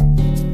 Bye.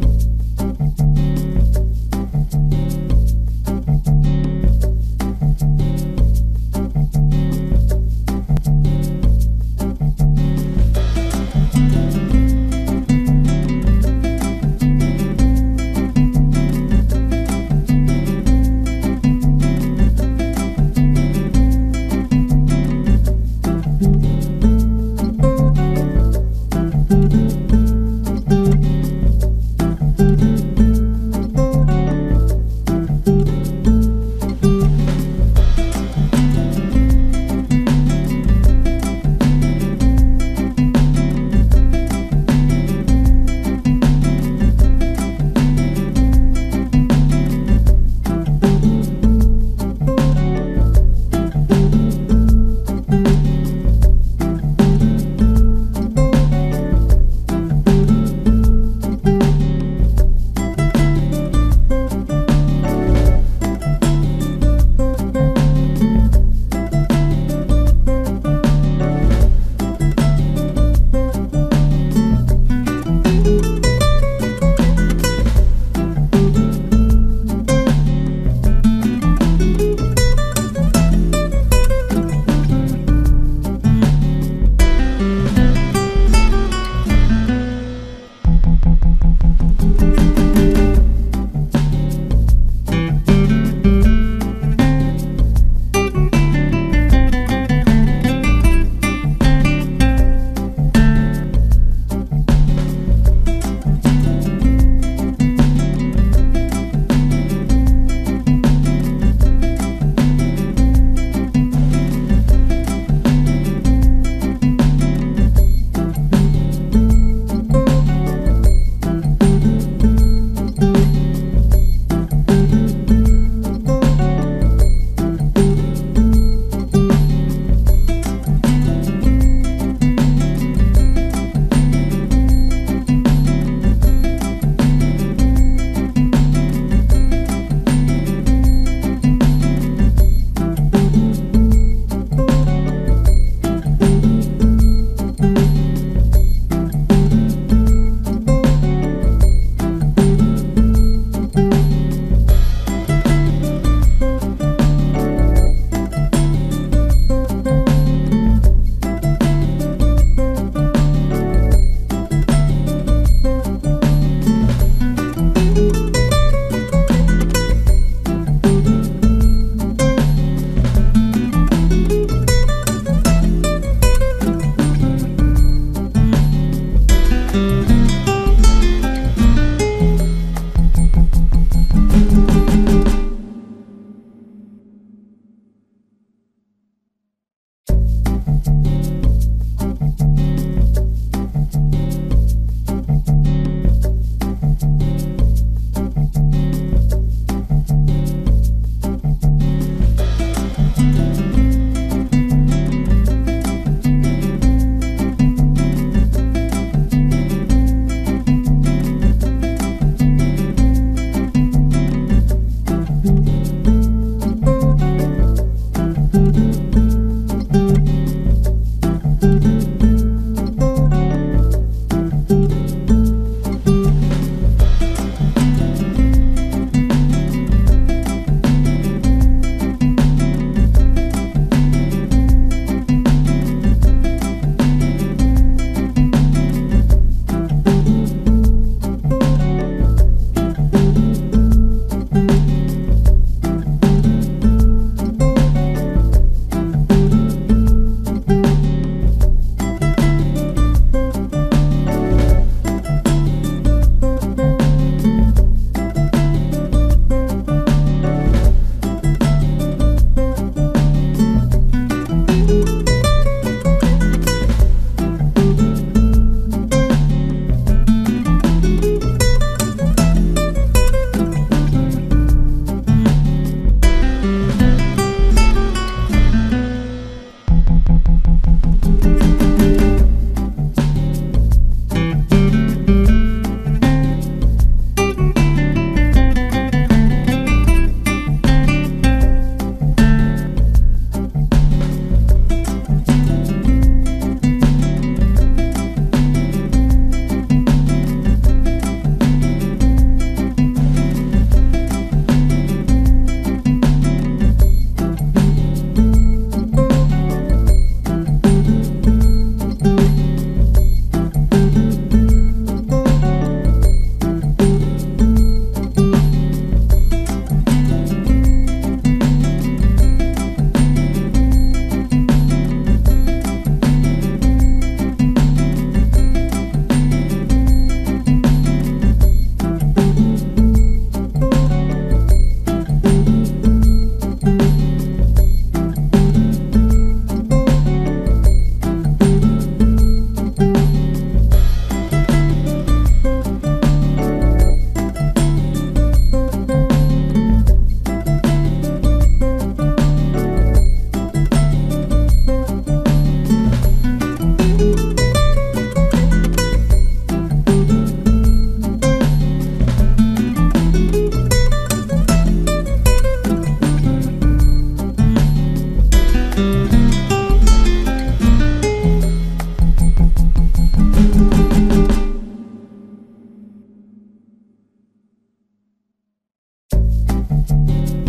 you